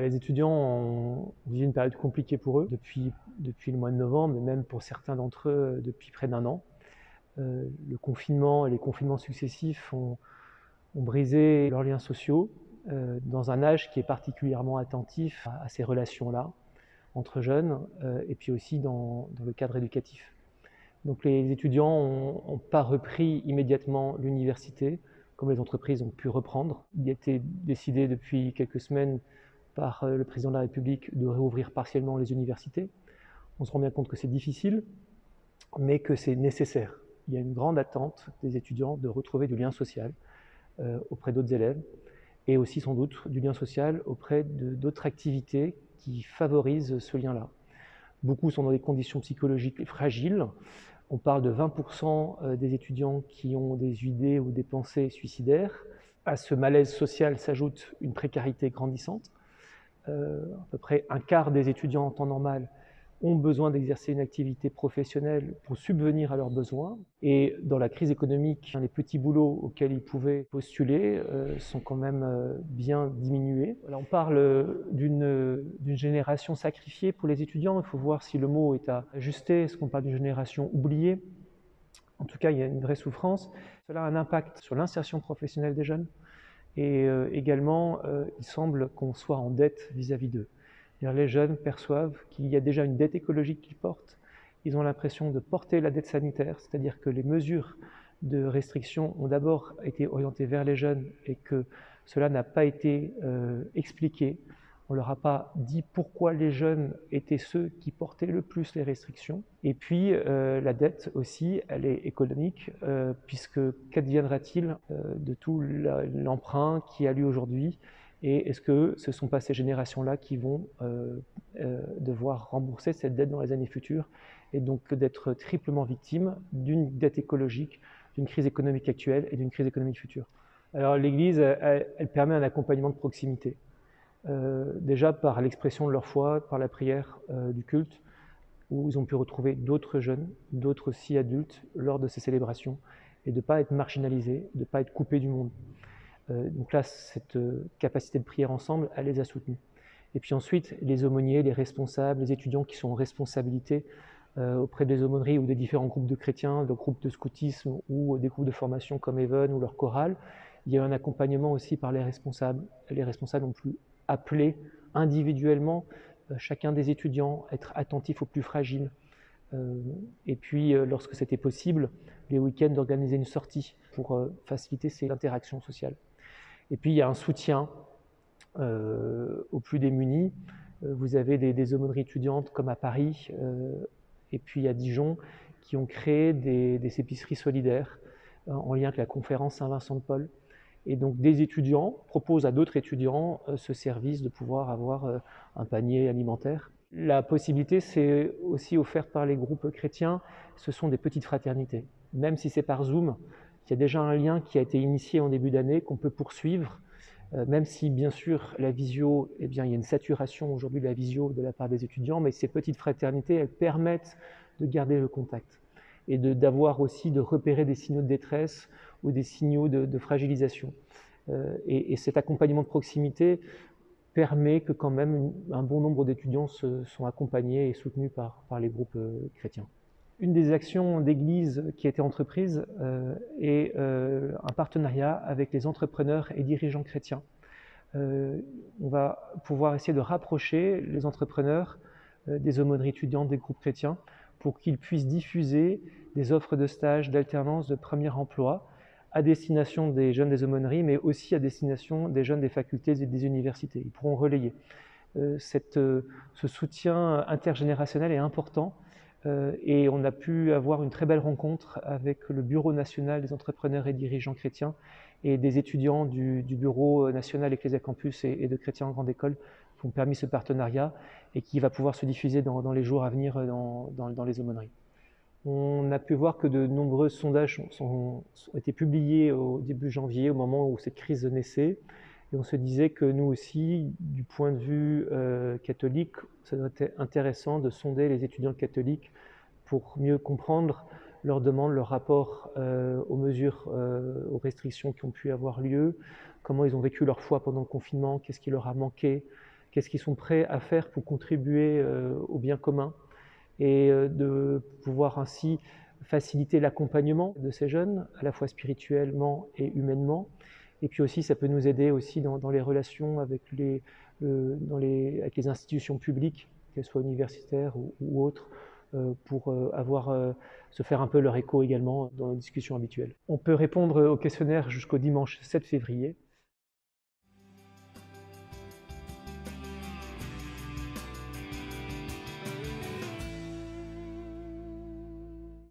Les étudiants ont vécu une période compliquée pour eux depuis, depuis le mois de novembre, mais même pour certains d'entre eux depuis près d'un an. Euh, le confinement et les confinements successifs ont, brisé leurs liens sociaux euh, dans un âge qui est particulièrement attentif à, ces relations-là entre jeunes euh, et puis aussi dans, le cadre éducatif. Donc les étudiants n'ont pas repris immédiatement l'université comme les entreprises ont pu reprendre. Il a été décidé depuis quelques semaines par euh, le président de la République de réouvrir partiellement les universités. On se rend bien compte que c'est difficile, mais que c'est nécessaire. Il y a une grande attente des étudiants de retrouver du lien social euh, auprès d'autres élèves et aussi sans doute du lien social auprès d'autres activités qui favorisent ce lien-là. Beaucoup sont dans des conditions psychologiques fragiles. On parle de 20% euh, des étudiants qui ont des idées ou des pensées suicidaires. À ce malaise social s'ajoute une précarité grandissante. Euh, à peu près un quart des étudiants en temps normal ont besoin d'exercer une activité professionnelle pour subvenir à leurs besoins. Et dans la crise économique, les petits boulots auxquels ils pouvaient postuler euh, sont quand même euh, bien diminués. on parle d'une génération sacrifiée pour les étudiants. Il faut voir si le mot est à ajuster. Est-ce qu'on parle d'une génération oubliée? En tout cas, il y a une vraie souffrance. Cela a un impact sur l'insertion professionnelle des jeunes. Et euh, également, euh, il semble qu'on soit en dette vis-à-vis d'eux. Les jeunes perçoivent qu'il y a déjà une dette écologique qu'ils portent. Ils ont l'impression de porter la dette sanitaire, c'est-à-dire que les mesures de restriction ont d'abord été orientées vers les jeunes et que cela n'a pas été euh, expliqué on leur a pas dit pourquoi les jeunes étaient ceux qui portaient le plus les restrictions. Et puis euh, la dette aussi, elle est économique, euh, puisque qu'adviendra-t-il euh, de tout l'emprunt qui a lieu aujourd'hui? Et est-ce que ce ne sont pas ces générations-là qui vont devoir rembourser cette dette dans les années futures? Et donc d'être triplement victimes d'une dette écologique, d'une crise économique actuelle et d'une crise économique future. Alors l'Église, elle permet un accompagnement de proximité. Euh, déjà par l'expression de leur foi, par la prière euh, du culte, où ils ont pu retrouver d'autres jeunes, d'autres aussi adultes lors de ces célébrations, et de ne pas être marginalisés, de ne pas être coupés du monde. Euh, donc là, cette capacité de prière ensemble, elle les a soutenus. Et puis ensuite, les aumôniers, les responsables, les étudiants qui sont en responsabilité auprès des aumôneries ou des différents groupes de chrétiens, des groupes de scoutisme ou des groupes de formation comme Even ou leur chorale, il y a un accompagnement aussi par les responsables. Les responsables ont pu appeler individuellement euh, chacun des étudiants, être attentif aux plus fragiles. Euh, et puis, euh, lorsque c'était possible, les week-ends, d'organiser une sortie pour faciliter ces interactions sociales. Et puis, il y a un soutien aux plus démunis. Vous avez des, des, aumôneries étudiantes comme à Paris et puis à Dijon qui ont créé des, des épiceries solidaires en lien avec la conférence Saint-Vincent de Paul et donc des étudiants proposent à d'autres étudiants euh, ce service de pouvoir avoir euh, un panier alimentaire. La possibilité, c'est aussi offerte par les groupes chrétiens, ce sont des petites fraternités. Même si c'est par Zoom, il y a déjà un lien qui a été initié en début d'année qu'on peut poursuivre, euh, même si bien sûr la visio, eh bien, il y a une saturation aujourd'hui de la visio de la part des étudiants, mais ces petites fraternités, elles permettent de garder le contact et d'avoir aussi, de repérer des signaux de détresse ou des signaux de, fragilisation. Euh, et, cet accompagnement de proximité permet que quand même un bon nombre d'étudiants sont accompagnés et soutenus par, les groupes euh, chrétiens. Une des actions d'église qui a été entreprise euh, est un partenariat avec les entrepreneurs et dirigeants chrétiens. on va pouvoir essayer de rapprocher les entrepreneurs des aumôneries étudiantes des groupes chrétiens pour qu'ils puissent diffuser des offres de stage, d'alternance, de premier emploi à destination des jeunes des aumôneries, mais aussi à destination des jeunes des facultés et des universités. Ils pourront relayer. Euh, euh, ce soutien intergénérationnel est important euh, et on a pu avoir une très belle rencontre avec le Bureau national des entrepreneurs et dirigeants chrétiens et des étudiants du, Bureau national Ecclesia Campus et, de Chrétiens en Grande École qui ont permis ce partenariat et qui va pouvoir se diffuser dans, les jours à venir dans, dans les aumôneries. On a pu voir que de nombreux sondages ont été publiés au début janvier, au moment où cette crise naissait. Et on se disait que nous aussi, du point de vue euh, catholique, ça serait intéressant de sonder les étudiants catholiques pour mieux comprendre leurs demandes, leur rapport euh, aux mesures, euh, aux restrictions qui ont pu avoir lieu, comment ils ont vécu leur foi pendant le confinement, qu'est-ce qui leur a manqué, qu'est-ce qu'ils sont prêts à faire pour contribuer au bien commun et de pouvoir ainsi faciliter l'accompagnement de ces jeunes, à la fois spirituellement et humainement. Et puis aussi, ça peut nous aider aussi dans, les relations avec les, dans les, avec les institutions publiques, qu'elles soient universitaires ou, autres, euh, pour euh, avoir, euh, se faire un peu leur écho également dans nos discussions habituelles. On peut répondre au questionnaire jusqu'au dimanche 7 février.